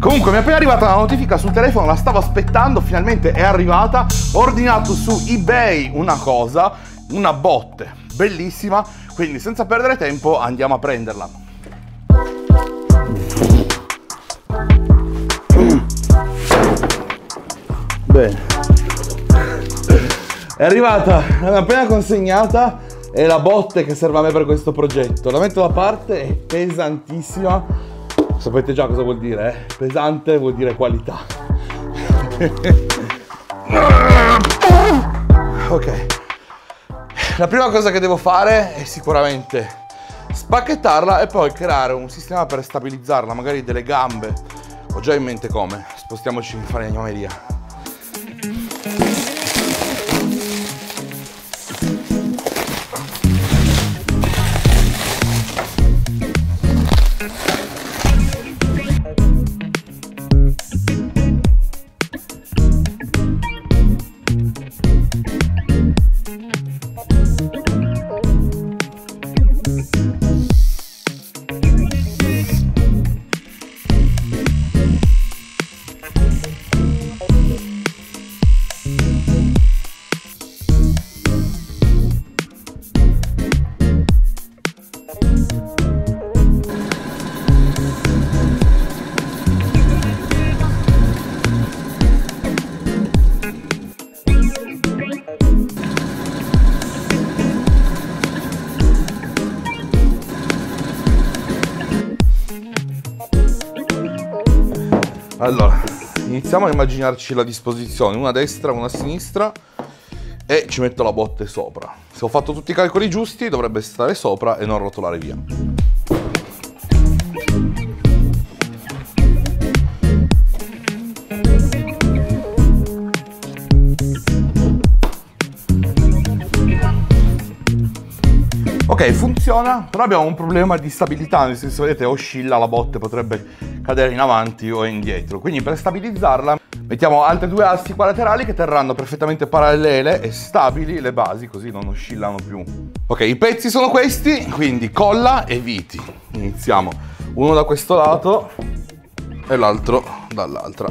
Comunque mi è appena arrivata una notifica sul telefono, la stavo aspettando, finalmente è arrivata. Ho ordinato su eBay una cosa, una botte, bellissima, quindi senza perdere tempo andiamo a prenderla. Bene. È arrivata, l'ho appena consegnata, è la botte che serve a me per questo progetto. La metto da parte, è pesantissima. Sapete già cosa vuol dire, eh? Pesante vuol dire qualità. ok. La prima cosa che devo fare è sicuramente spacchettarla e poi creare un sistema per stabilizzarla, magari delle gambe. Ho già in mente come. Spostiamoci in falegnomeria. Allora, iniziamo a immaginarci la disposizione, una a destra, una a sinistra e ci metto la botte sopra. Se ho fatto tutti i calcoli giusti dovrebbe stare sopra e non rotolare via. Ok, funziona, però abbiamo un problema di stabilità, nel senso, vedete, oscilla la botte, potrebbe cadere in avanti o indietro. Quindi per stabilizzarla mettiamo altre due assi qua laterali che terranno perfettamente parallele e stabili le basi, così non oscillano più. Ok, i pezzi sono questi, quindi colla e viti. Iniziamo uno da questo lato e l'altro dall'altra.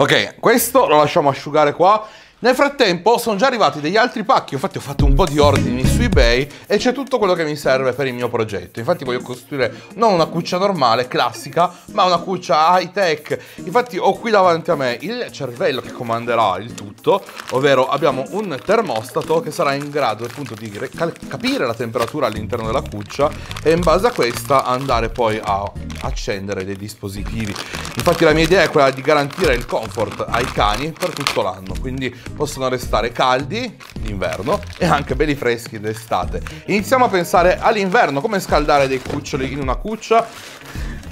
Ok, questo lo lasciamo asciugare qua nel frattempo sono già arrivati degli altri pacchi, infatti ho fatto un po' di ordini su eBay e c'è tutto quello che mi serve per il mio progetto. Infatti voglio costruire non una cuccia normale, classica, ma una cuccia high tech. Infatti ho qui davanti a me il cervello che comanderà il tutto, ovvero abbiamo un termostato che sarà in grado appunto di capire la temperatura all'interno della cuccia e in base a questa andare poi a accendere dei dispositivi. Infatti la mia idea è quella di garantire il comfort ai cani per tutto l'anno, quindi possono restare caldi d'inverno e anche belli freschi d'estate. Iniziamo a pensare all'inverno, come scaldare dei cuccioli in una cuccia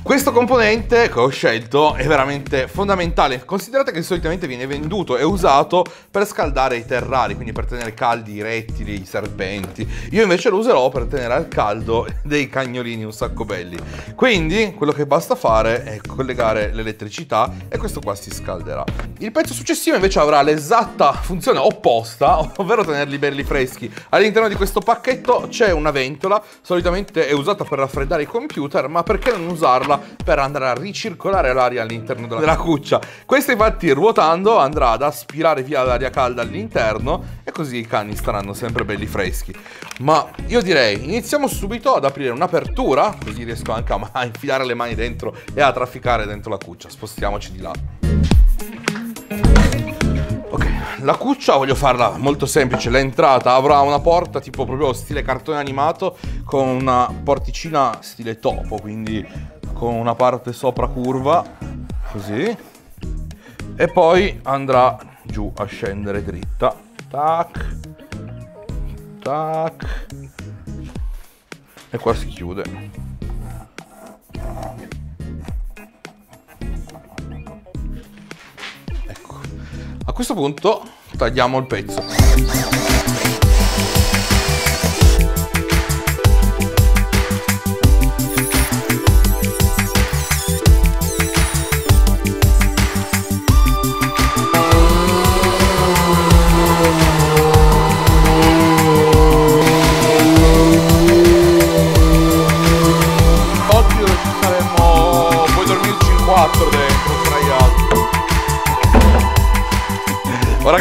questo componente che ho scelto è veramente fondamentale. Considerate che solitamente viene venduto e usato per scaldare i terrari, quindi per tenere caldi i rettili, i serpenti. Io invece lo userò per tenere al caldo dei cagnolini un sacco belli. Quindi quello che basta fare è collegare l'elettricità e questo qua si scalderà. Il pezzo successivo invece avrà l'esatta funzione opposta, ovvero tenerli belli freschi. All'interno di questo pacchetto c'è una ventola, solitamente è usata per raffreddare i computer, ma perché non usarla per andare a ricircolare l'aria all'interno della, della cuccia. Questa infatti ruotando andrà ad aspirare via l'aria calda all'interno e così i cani staranno sempre belli freschi. Ma io direi iniziamo subito ad aprire un'apertura, così riesco anche a, a infilare le mani dentro e a trafficare dentro la cuccia. Spostiamoci di là. La cuccia voglio farla molto semplice, l'entrata avrà una porta tipo proprio stile cartone animato con una porticina stile topo, quindi con una parte sopra curva, così, e poi andrà giù a scendere dritta. Tac, tac, e qua si chiude. Ecco. A questo punto tagliamo il pezzo.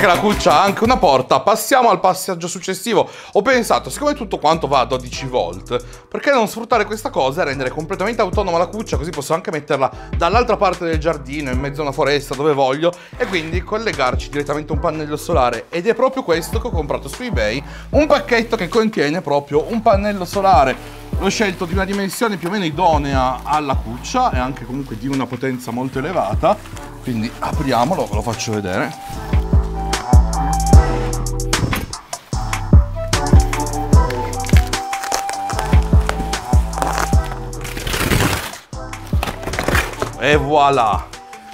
La cuccia anche una porta, passiamo al passaggio successivo. Ho pensato, siccome tutto quanto va a 12 volt, perché non sfruttare questa cosa e rendere completamente autonoma la cuccia, così posso anche metterla dall'altra parte del giardino, in mezzo a una foresta, dove voglio, e quindi collegarci direttamente un pannello solare. Ed è proprio questo che ho comprato su eBay, un pacchetto che contiene proprio un pannello solare. L'ho scelto di una dimensione più o meno idonea alla cuccia e anche comunque di una potenza molto elevata. Quindi apriamolo, ve lo faccio vedere. E voilà!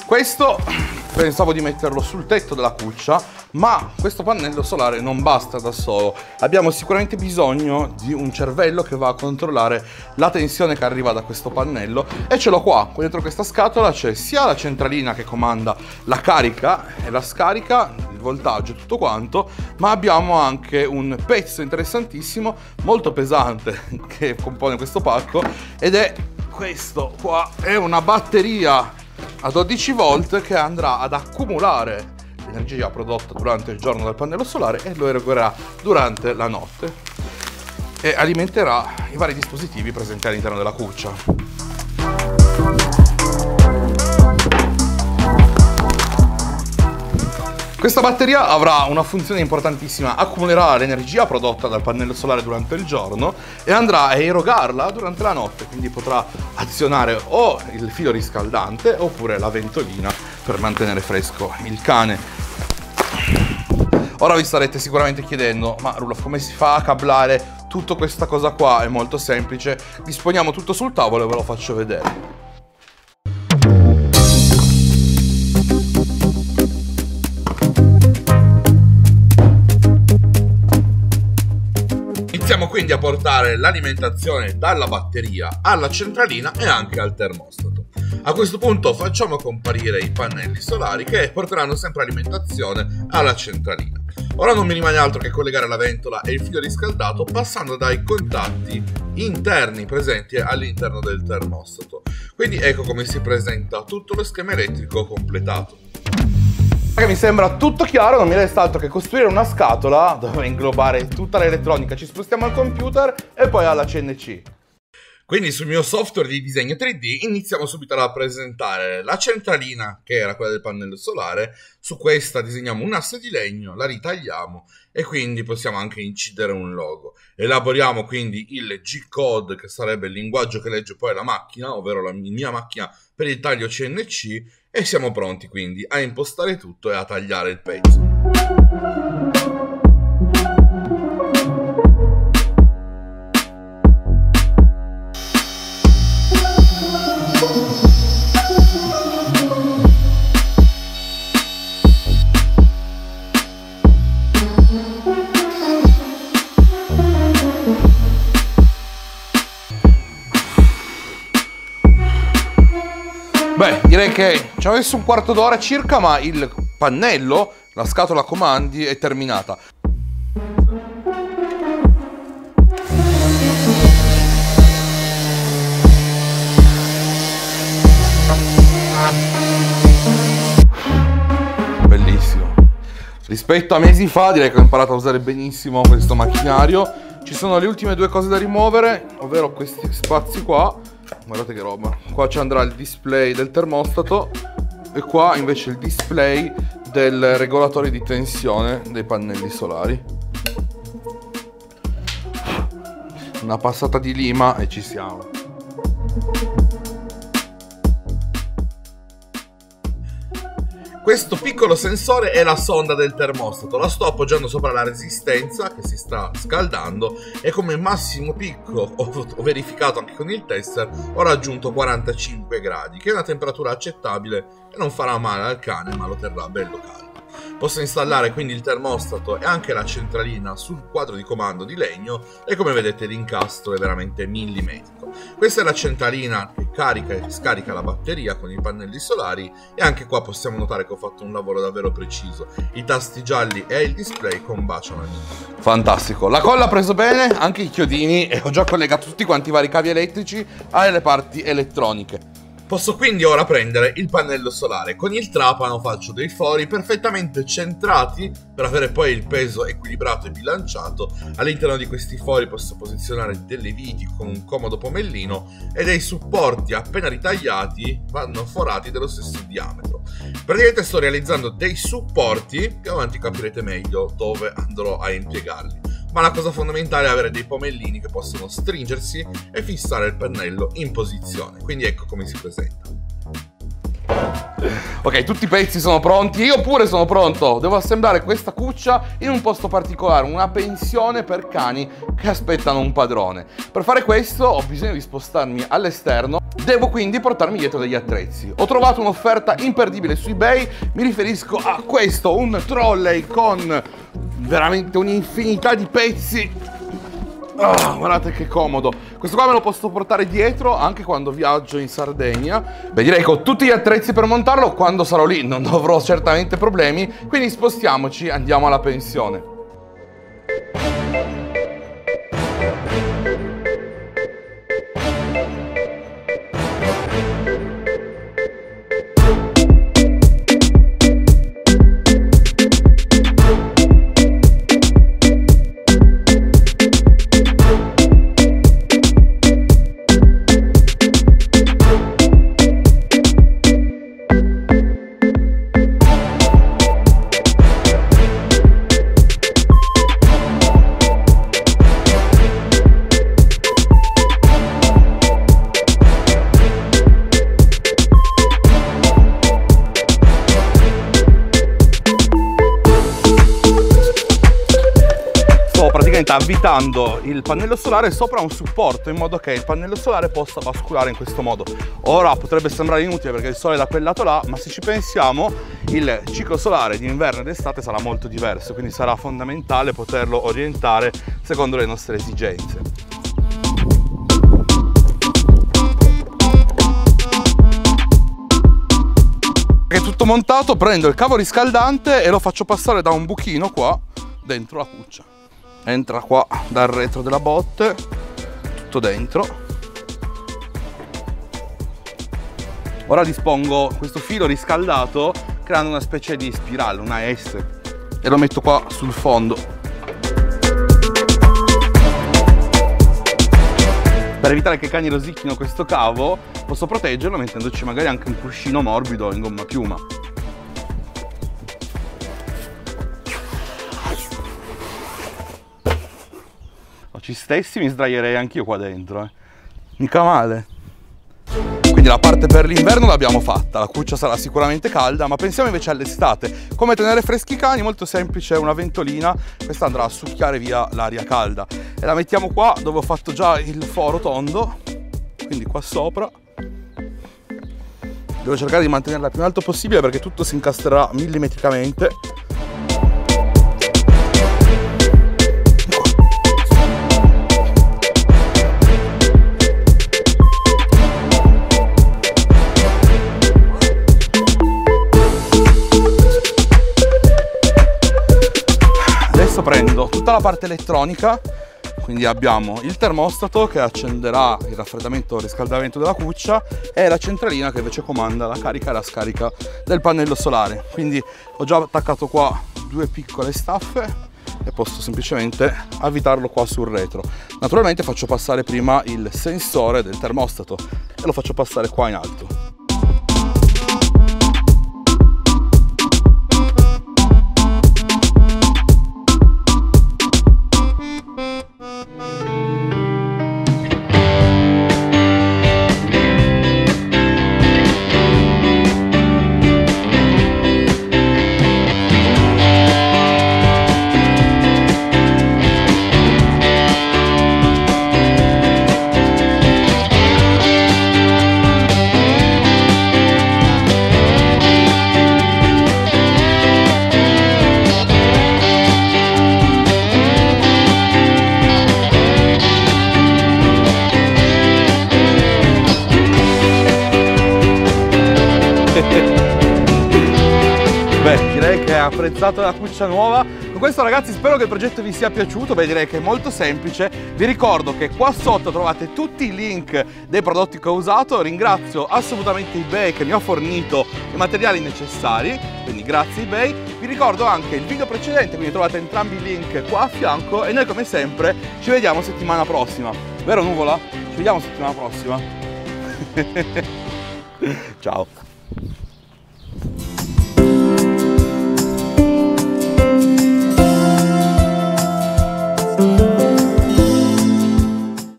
Questo pensavo di metterlo sul tetto della cuccia, ma questo pannello solare non basta da solo. Abbiamo sicuramente bisogno di un cervello che va a controllare la tensione che arriva da questo pannello e ce l'ho qua. Dentro questa scatola c'è sia la centralina che comanda la carica e la scarica, il voltaggio e tutto quanto, ma abbiamo anche un pezzo interessantissimo, molto pesante, che compone questo pacco ed è questo qua è una batteria a 12 volt che andrà ad accumulare l'energia prodotta durante il giorno dal pannello solare e lo erogerà durante la notte e alimenterà i vari dispositivi presenti all'interno della cuccia. Questa batteria avrà una funzione importantissima, accumulerà l'energia prodotta dal pannello solare durante il giorno e andrà a erogarla durante la notte, quindi potrà azionare o il filo riscaldante oppure la ventolina per mantenere fresco il cane. Ora vi starete sicuramente chiedendo, ma Rulaf come si fa a cablare tutta questa cosa qua? È molto semplice, disponiamo tutto sul tavolo e ve lo faccio vedere. Quindi a portare l'alimentazione dalla batteria alla centralina e anche al termostato. A questo punto facciamo comparire i pannelli solari che porteranno sempre alimentazione alla centralina. Ora non mi rimane altro che collegare la ventola e il filo riscaldato passando dai contatti interni presenti all'interno del termostato. Quindi ecco come si presenta tutto lo schema elettrico completato. Mi sembra tutto chiaro, non mi resta altro che costruire una scatola dove inglobare tutta l'elettronica, ci spostiamo al computer e poi alla CNC. Quindi sul mio software di disegno 3D iniziamo subito a rappresentare la centralina, che era quella del pannello solare, su questa disegniamo un asse di legno, la ritagliamo e quindi possiamo anche incidere un logo. Elaboriamo quindi il G-code, che sarebbe il linguaggio che legge poi la macchina, ovvero la mia macchina per il taglio CNC, e siamo pronti quindi a impostare tutto e a tagliare il pezzo. Beh, direi che ci ha messo un quarto d'ora circa, ma il pannello, la scatola comandi è terminata. Bellissimo. Rispetto a mesi fa direi che ho imparato a usare benissimo questo macchinario. Ci sono le ultime due cose da rimuovere, ovvero questi spazi qua guardate che roba. Qua ci andrà il display del termostato e qua invece il display del regolatore di tensione dei pannelli solari. Una passata di lima e ci siamo Questo piccolo sensore è la sonda del termostato, la sto appoggiando sopra la resistenza che si sta scaldando e come massimo picco, ho verificato anche con il tester, ho raggiunto 45 gradi, che è una temperatura accettabile e non farà male al cane ma lo terrà bello caldo. Posso installare quindi il termostato e anche la centralina sul quadro di comando di legno e come vedete l'incastro è veramente millimetrico. Questa è la centralina che carica e scarica la batteria con i pannelli solari e anche qua possiamo notare che ho fatto un lavoro davvero preciso. I tasti gialli e il display combaciano. Fantastico, la colla ha preso bene, anche i chiodini e ho già collegato tutti quanti i vari cavi elettrici alle parti elettroniche. Posso quindi ora prendere il pannello solare. Con il trapano faccio dei fori perfettamente centrati per avere poi il peso equilibrato e bilanciato. All'interno di questi fori posso posizionare delle viti con un comodo pomellino e dei supporti appena ritagliati vanno forati dello stesso diametro. Praticamente sto realizzando dei supporti, più avanti capirete meglio dove andrò a impiegarli ma la cosa fondamentale è avere dei pomellini che possono stringersi e fissare il pennello in posizione. Quindi ecco come si presenta. Ok, tutti i pezzi sono pronti, io pure sono pronto. Devo assemblare questa cuccia in un posto particolare, una pensione per cani che aspettano un padrone. Per fare questo ho bisogno di spostarmi all'esterno, devo quindi portarmi dietro degli attrezzi. Ho trovato un'offerta imperdibile su eBay, mi riferisco a questo, un trolley con veramente un'infinità di pezzi. Oh, guardate che comodo. Questo qua me lo posso portare dietro anche quando viaggio in Sardegna. Beh, direi che ho tutti gli attrezzi per montarlo. Quando sarò lì non avrò certamente problemi. Quindi spostiamoci, andiamo alla pensione. Avvitando il pannello solare sopra un supporto in modo che il pannello solare possa basculare in questo modo. Ora potrebbe sembrare inutile perché il sole è da quel lato là, ma se ci pensiamo il ciclo solare di inverno ed estate sarà molto diverso, quindi sarà fondamentale poterlo orientare secondo le nostre esigenze. È tutto montato, prendo il cavo riscaldante e lo faccio passare da un buchino qua dentro la cuccia entra qua dal retro della botte tutto dentro. Ora dispongo questo filo riscaldato creando una specie di spirale una S e lo metto qua sul fondo. Per evitare che i cani rosicchino questo cavo posso proteggerlo mettendoci magari anche un cuscino morbido in gomma piuma ci stessi mi sdraierei anch'io qua dentro, eh. Mica male. Quindi la parte per l'inverno l'abbiamo fatta, la cuccia sarà sicuramente calda, ma pensiamo invece all'estate. Come tenere freschi i cani? Molto semplice, una ventolina, questa andrà a succhiare via l'aria calda. E la mettiamo qua dove ho fatto già il foro tondo, quindi qua sopra. Devo cercare di mantenerla più alto possibile perché tutto si incastrerà millimetricamente tutta la parte elettronica. Quindi abbiamo il termostato che accenderà il raffreddamento e il riscaldamento della cuccia e la centralina che invece comanda la carica e la scarica del pannello solare. Quindi ho già attaccato qua due piccole staffe e posso semplicemente avvitarlo qua sul retro. Naturalmente faccio passare prima il sensore del termostato e lo faccio passare qua in alto apprezzato la cuccia nuova. Con questo ragazzi spero che il progetto vi sia piaciuto, beh direi che è molto semplice. Vi ricordo che qua sotto trovate tutti i link dei prodotti che ho usato, ringrazio assolutamente eBay che mi ha fornito i materiali necessari, quindi grazie eBay. Vi ricordo anche il video precedente, quindi trovate entrambi i link qua a fianco e noi come sempre ci vediamo settimana prossima. Vero Nuvola? Ci vediamo settimana prossima. Ciao.